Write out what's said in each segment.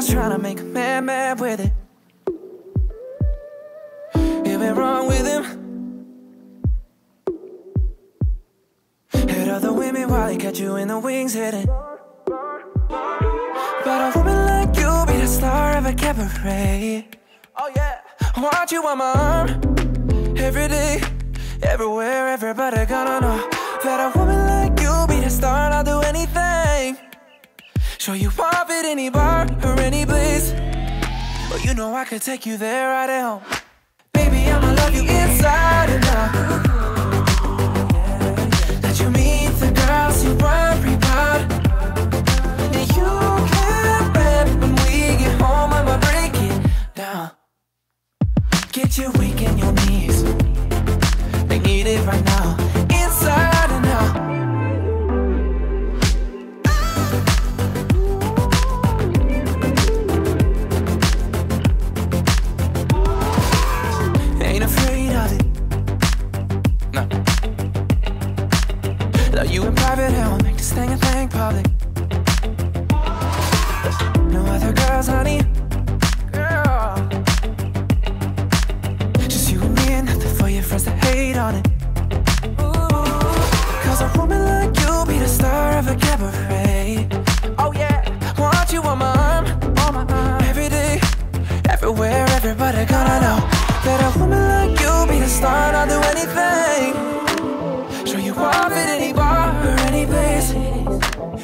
just trying to make a man mad with it. It went wrong with him. Hit other women while he catch you in the wings hitting. But a woman like you be the star of a cabaret. Oh yeah, want you on my arm every day, everywhere. Everybody gonna know that a woman like you be the star. I'll do anything. Show you off at any bar or any place. But you know I could take you there right at home. Baby, I'ma love you inside and out. That you meet the girls you worry about. And you can't bet when we get home, I'ma break it down. Get you weak in your knees. They need it right now. Public. No other girls, honey. Girl. Just you and me, and nothing for your friends to hate on it.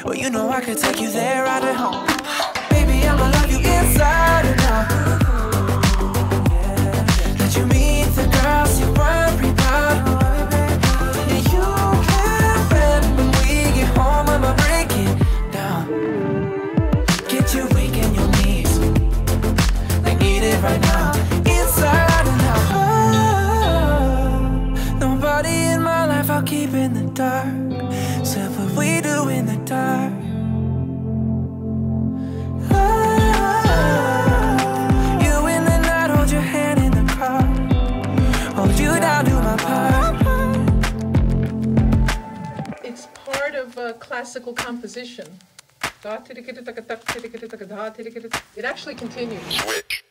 Well, you know I could take you there right uh, at home. Uh, classical composition. It actually continues. Baby,